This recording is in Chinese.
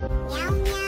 喵喵。